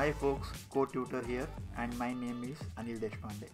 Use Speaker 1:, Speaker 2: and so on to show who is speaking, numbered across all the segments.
Speaker 1: Hi folks, CodeTutor here and my name is Anil Deshpande.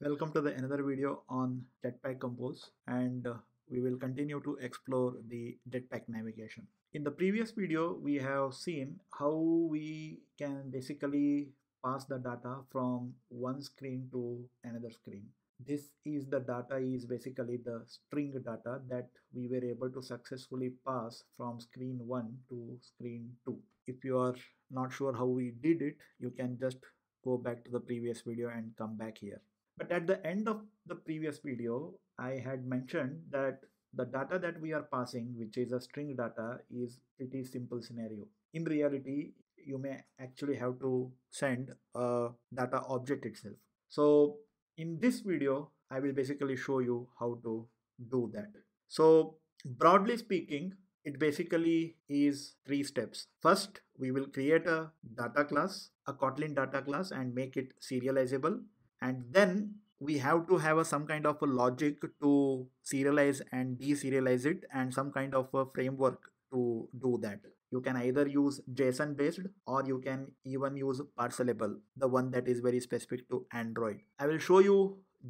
Speaker 1: Welcome to the another video on Jetpack Compose and uh, we will continue to explore the Jetpack navigation. In the previous video, we have seen how we can basically pass the data from one screen to another screen this is the data is basically the string data that we were able to successfully pass from screen 1 to screen 2 if you are not sure how we did it you can just go back to the previous video and come back here. But at the end of the previous video i had mentioned that the data that we are passing which is a string data is pretty simple scenario. In reality you may actually have to send a data object itself. So in this video, I will basically show you how to do that. So broadly speaking, it basically is three steps. First, we will create a data class, a Kotlin data class and make it serializable. And then we have to have a, some kind of a logic to serialize and deserialize it and some kind of a framework to do that you can either use json based or you can even use parcelable the one that is very specific to android. I will show you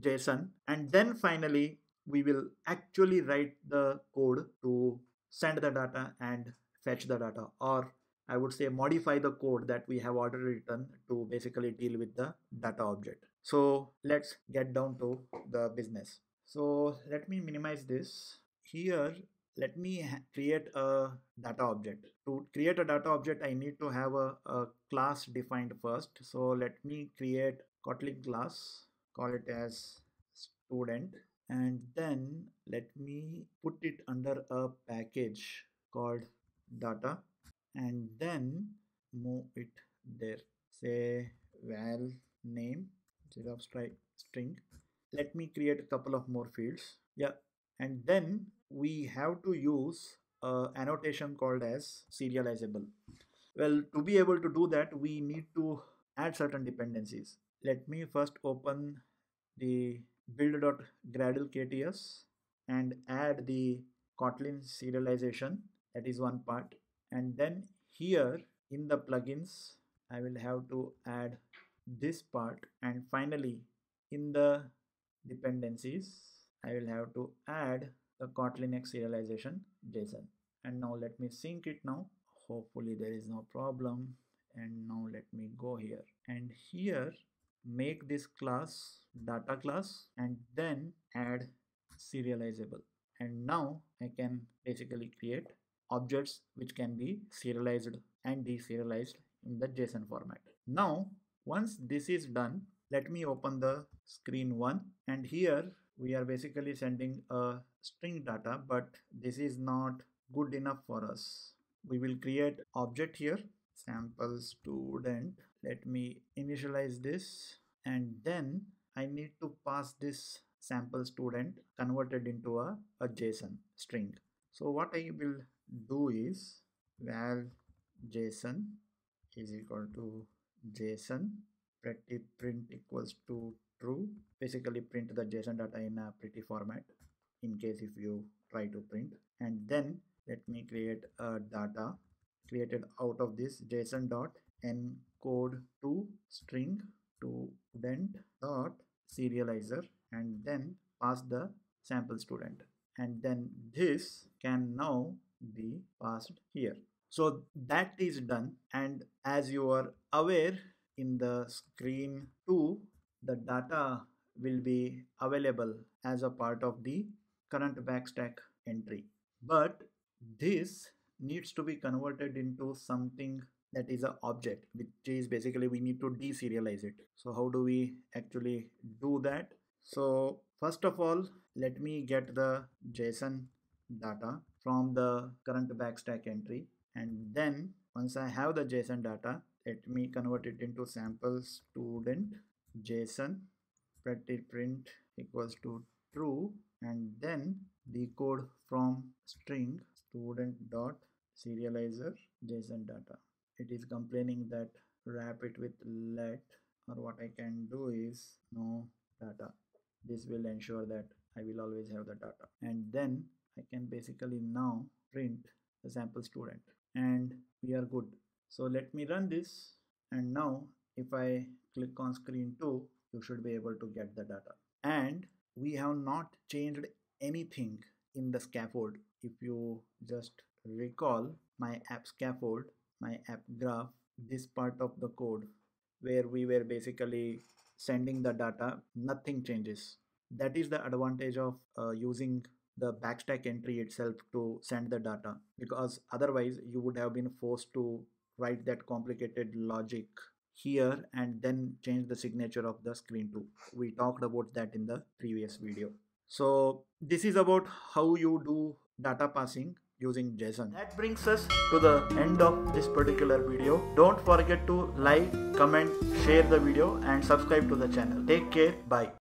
Speaker 1: json and then finally we will actually write the code to send the data and fetch the data or i would say modify the code that we have already written to basically deal with the data object. So let's get down to the business. So let me minimize this. Here let me create a data object. To create a data object i need to have a, a, class defined first. So let me create kotlin class call it as student and then let me put it under a package called data and then move it there. Say val name instead of string. Let me create a couple of more fields. Yeah and then we have to use a annotation called as serializable. Well to be able to do that we need to add certain dependencies. Let me first open the build.gradle kts and add the kotlin serialization. That is one part. And then here in the plugins i will have to add this part. And finally in the dependencies I will have to add the kotlinx serialization JSON. And now let me sync it now. Hopefully there is no problem. And now let me go here. And here make this class data class and then add serializable. And now I can basically create objects which can be serialized and deserialized in the JSON format. Now, once this is done, let me open the screen one and here we are basically sending a string data but this is not good enough for us. We will create object here sample student. Let me initialize this and then i need to pass this sample student converted into a, a json string. So what i will do is val json is equal to json. Pretty print equals to true. Basically print the json data in a pretty format in case if you try to print. And then let me create a data created out of this json dot encode to string to dent dot serializer and then pass the sample student. And then this can now be passed here. So that is done. And as you are aware in the screen 2 the data will be available as a part of the current backstack entry. But this needs to be converted into something that is an object which is basically we need to deserialize it. So how do we actually do that? So first of all let me get the json data from the current backstack entry. And then once i have the json data let me convert it into sample student json pretty print equals to true and then decode from string student dot serializer json data. It is complaining that wrap it with let or what i can do is no data. This will ensure that i will always have the data. And then i can basically now print the sample student and we are good. So let me run this and now if I click on screen 2 you should be able to get the data. And we have not changed anything in the scaffold. If you just recall my app scaffold my app graph this part of the code where we were basically sending the data nothing changes. That is the advantage of uh, using the backstack entry itself to send the data because otherwise you would have been forced to write that complicated logic here and then change the signature of the screen too we talked about that in the previous video so this is about how you do data passing using JSON. That brings us to the end of this particular video. Don't forget to like, comment, share the video and subscribe to the channel. Take care. Bye.